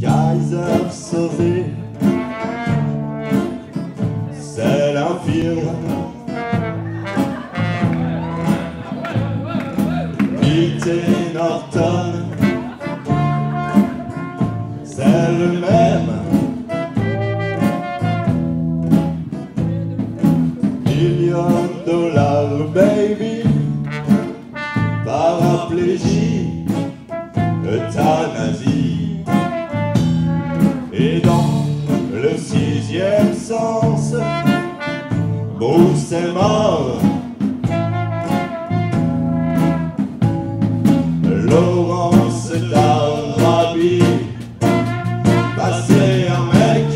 Kaiser sauvé, c'est l'infirme. P.T. Norton, c'est le même. Million dollars, baby, paraplégie, sixième sens, Bruce est mort. Laurence d'Arabie, passé un mec.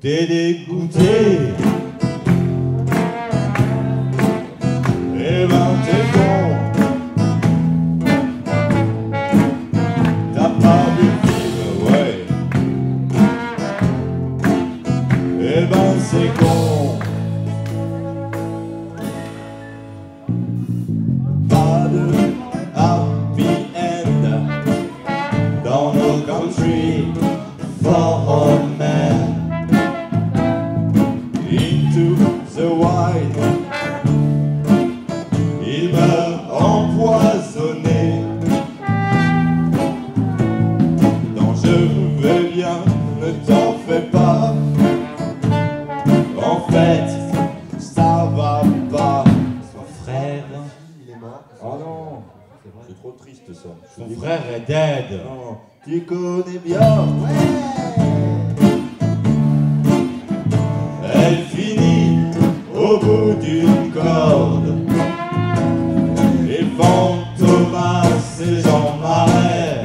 T'es dégoûté. C'est con. Pas de happy end dans nos country for men. Into the wild, il meurt empoisonné. Non, je vais bien, ne t'en fais pas. Son frère, il est mort. Oh non, c'est trop triste ça. Son frère est dead. Non, tu connais bien. Elle finit au bout d'une corde. Et Fantomas et Jean Marais.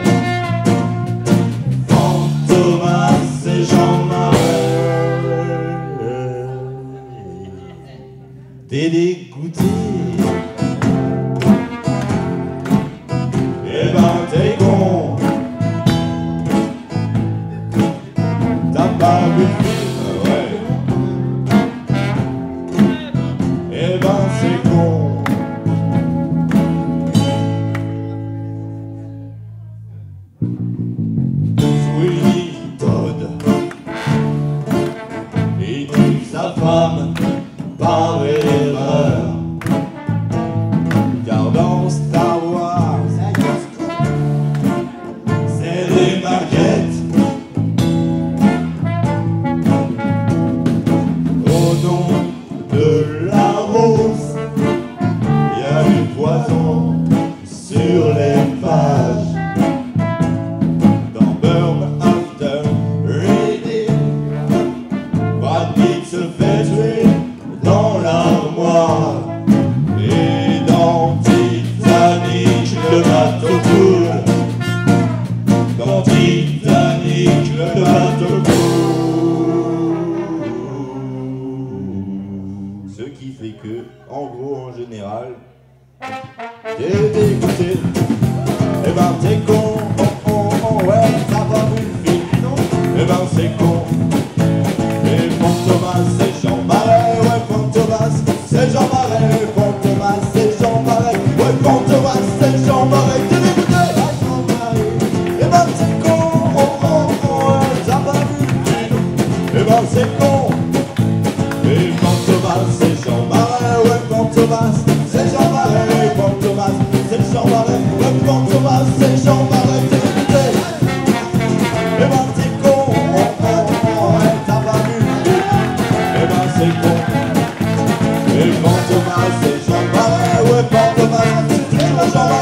Fantomas et Jean Marais. T'es dégoûté. Ben c'est con. Todd Et sa femme par erreur Car dans port britannique, le bateau Ce qui fait que, en gros, en général, t'es dégoûté, Eh ben t'es con, oh, oh, oh, ouais, ça va vous le Eh ben c'est con. Et Fantomas, c'est Jean Marais, ouais, Fantomas, c'est Jean Marais, Fantomas, c'est Jean Marais, ouais, Fantomas. Thomas, c'est Jean Marais, Thomas, c'est Jean Marais, le Thomas, c'est Jean Marais, t'es Et ben c'est con, on prend, pas vu, et ben c'est con. Et Paul Thomas, c'est Jean ouais Paul Thomas, c'est Jean